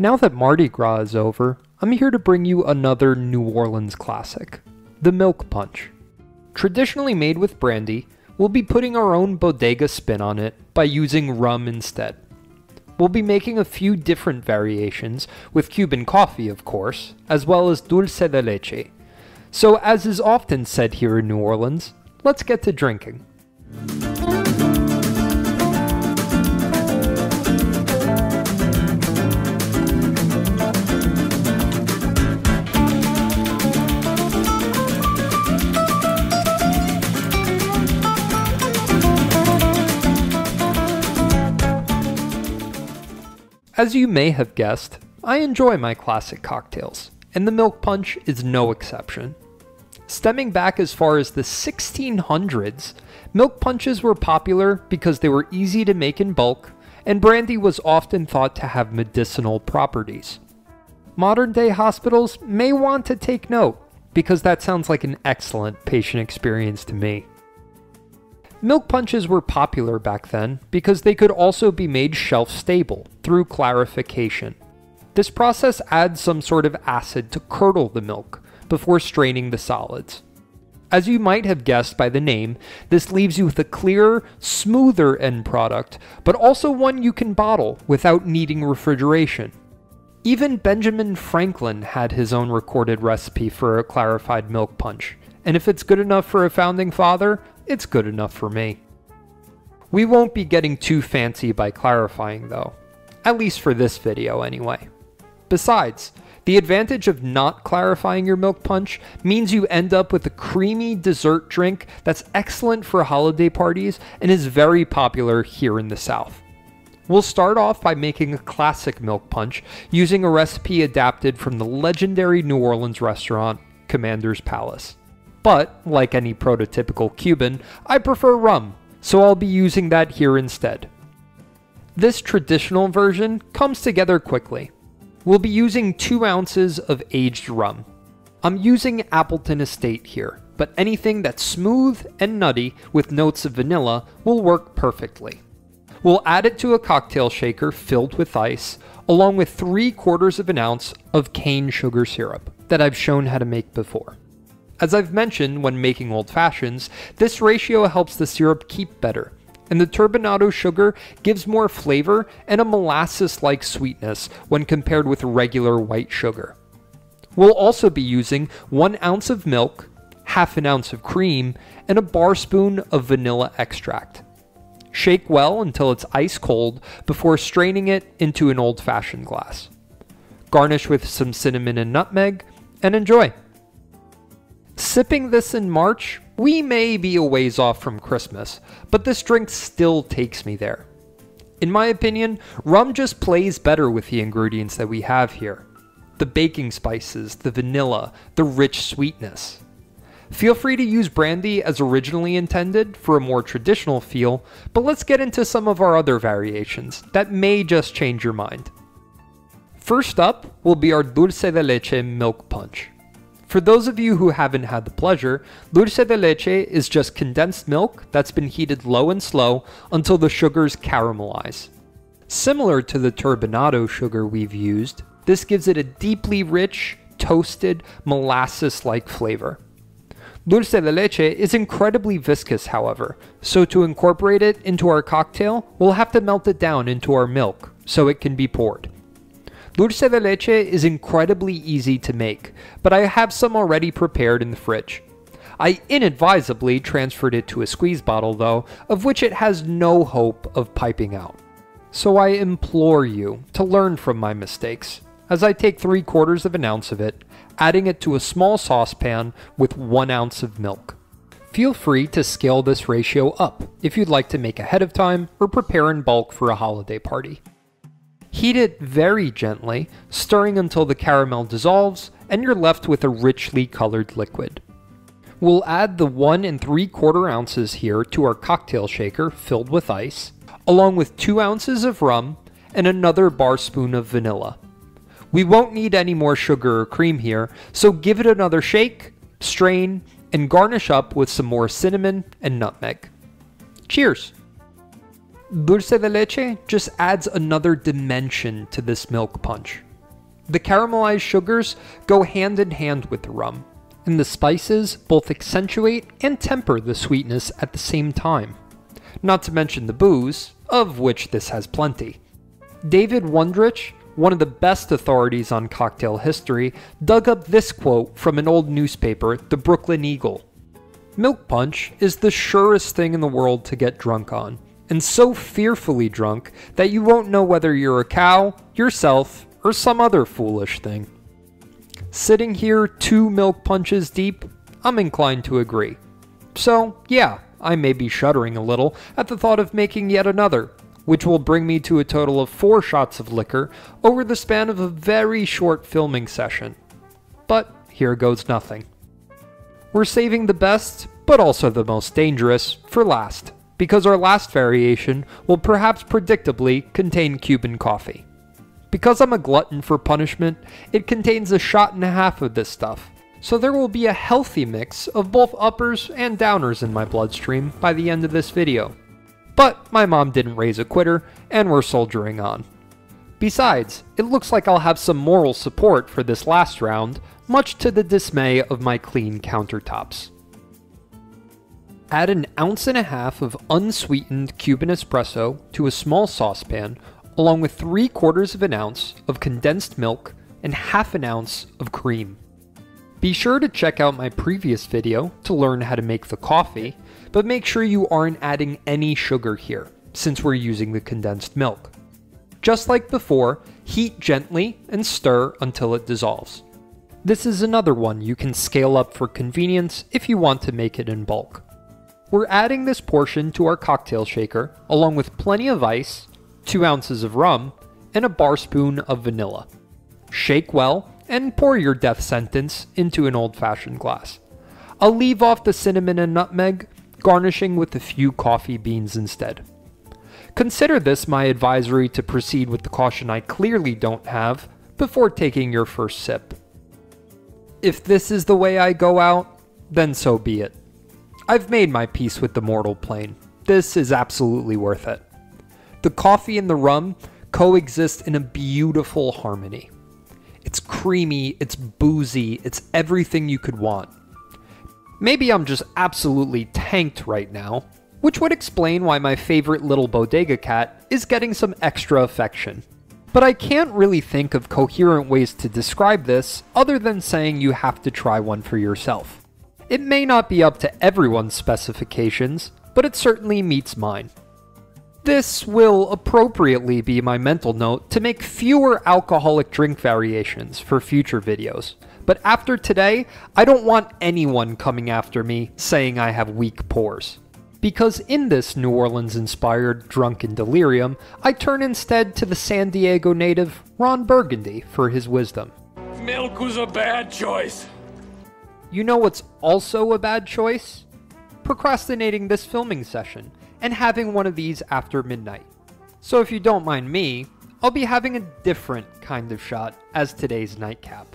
Now that Mardi Gras is over, I'm here to bring you another New Orleans classic, the Milk Punch. Traditionally made with brandy, we'll be putting our own bodega spin on it by using rum instead. We'll be making a few different variations, with Cuban coffee of course, as well as dulce de leche. So as is often said here in New Orleans, let's get to drinking. As you may have guessed, I enjoy my classic cocktails, and the milk punch is no exception. Stemming back as far as the 1600s, milk punches were popular because they were easy to make in bulk, and brandy was often thought to have medicinal properties. Modern day hospitals may want to take note, because that sounds like an excellent patient experience to me. Milk punches were popular back then because they could also be made shelf stable through clarification. This process adds some sort of acid to curdle the milk before straining the solids. As you might have guessed by the name, this leaves you with a clearer, smoother end product, but also one you can bottle without needing refrigeration. Even Benjamin Franklin had his own recorded recipe for a clarified milk punch, and if it's good enough for a founding father, it's good enough for me. We won't be getting too fancy by clarifying though, at least for this video anyway. Besides, the advantage of not clarifying your milk punch means you end up with a creamy dessert drink that's excellent for holiday parties and is very popular here in the South. We'll start off by making a classic milk punch using a recipe adapted from the legendary New Orleans restaurant, Commander's Palace. But, like any prototypical Cuban, I prefer rum, so I'll be using that here instead. This traditional version comes together quickly. We'll be using 2 ounces of aged rum. I'm using Appleton Estate here, but anything that's smooth and nutty with notes of vanilla will work perfectly. We'll add it to a cocktail shaker filled with ice, along with 3 quarters of an ounce of cane sugar syrup that I've shown how to make before. As I've mentioned when making old fashions, this ratio helps the syrup keep better, and the turbinado sugar gives more flavor and a molasses-like sweetness when compared with regular white sugar. We'll also be using 1 ounce of milk, half an ounce of cream, and a bar spoon of vanilla extract. Shake well until it's ice cold before straining it into an old fashioned glass. Garnish with some cinnamon and nutmeg, and enjoy! Sipping this in March, we may be a ways off from Christmas, but this drink still takes me there. In my opinion, rum just plays better with the ingredients that we have here. The baking spices, the vanilla, the rich sweetness. Feel free to use brandy as originally intended for a more traditional feel, but let's get into some of our other variations that may just change your mind. First up will be our dulce de leche milk punch. For those of you who haven't had the pleasure, dulce de leche is just condensed milk that's been heated low and slow until the sugars caramelize. Similar to the turbinado sugar we've used, this gives it a deeply rich, toasted, molasses-like flavor. Dulce de leche is incredibly viscous however, so to incorporate it into our cocktail, we'll have to melt it down into our milk so it can be poured. Dulce de leche is incredibly easy to make, but I have some already prepared in the fridge. I inadvisably transferred it to a squeeze bottle though, of which it has no hope of piping out. So I implore you to learn from my mistakes, as I take 3 quarters of an ounce of it, adding it to a small saucepan with 1 ounce of milk. Feel free to scale this ratio up if you'd like to make ahead of time or prepare in bulk for a holiday party. Heat it very gently, stirring until the caramel dissolves and you're left with a richly colored liquid. We'll add the 1 and 3 quarter ounces here to our cocktail shaker filled with ice, along with 2 ounces of rum and another bar spoon of vanilla. We won't need any more sugar or cream here, so give it another shake, strain, and garnish up with some more cinnamon and nutmeg. Cheers! Dulce de leche just adds another dimension to this milk punch, The caramelized sugars go hand in hand with the rum, and the spices both accentuate and temper the sweetness at the same time. Not to mention the booze, of which this has plenty. David Wondrich, one of the best authorities on cocktail history, dug up this quote from an old newspaper, the Brooklyn Eagle. Milk punch is the surest thing in the world to get drunk on, and so fearfully drunk that you won't know whether you're a cow, yourself, or some other foolish thing. Sitting here two milk punches deep, I'm inclined to agree. So, yeah, I may be shuddering a little at the thought of making yet another, which will bring me to a total of four shots of liquor over the span of a very short filming session. But here goes nothing. We're saving the best, but also the most dangerous, for last, because our last variation will perhaps predictably contain Cuban coffee. Because I'm a glutton for punishment, it contains a shot and a half of this stuff, so there will be a healthy mix of both uppers and downers in my bloodstream by the end of this video. But my mom didn't raise a quitter, and we're soldiering on. Besides, it looks like I'll have some moral support for this last round, much to the dismay of my clean countertops. Add an ounce and a half of unsweetened Cuban espresso to a small saucepan along with 3 quarters of an ounce of condensed milk and half an ounce of cream. Be sure to check out my previous video to learn how to make the coffee, but make sure you aren't adding any sugar here, since we're using the condensed milk. Just like before, heat gently and stir until it dissolves. This is another one you can scale up for convenience if you want to make it in bulk. We're adding this portion to our cocktail shaker along with plenty of ice 2 ounces of rum, and a bar spoon of vanilla. Shake well and pour your death sentence into an old fashioned glass. I'll leave off the cinnamon and nutmeg, garnishing with a few coffee beans instead. Consider this my advisory to proceed with the caution I clearly don't have before taking your first sip. If this is the way I go out, then so be it. I've made my peace with the mortal plane. This is absolutely worth it. The coffee and the rum coexist in a beautiful harmony. It's creamy, it's boozy, it's everything you could want. Maybe I'm just absolutely tanked right now, which would explain why my favorite little bodega cat is getting some extra affection. But I can't really think of coherent ways to describe this other than saying you have to try one for yourself. It may not be up to everyone's specifications, but it certainly meets mine. This will appropriately be my mental note to make fewer alcoholic drink variations for future videos. But after today, I don't want anyone coming after me saying I have weak pours. Because in this New Orleans inspired drunken delirium, I turn instead to the San Diego native Ron Burgundy for his wisdom. Milk was a bad choice. You know what's also a bad choice? Procrastinating this filming session and having one of these after midnight. So if you don't mind me, I'll be having a different kind of shot as today's nightcap.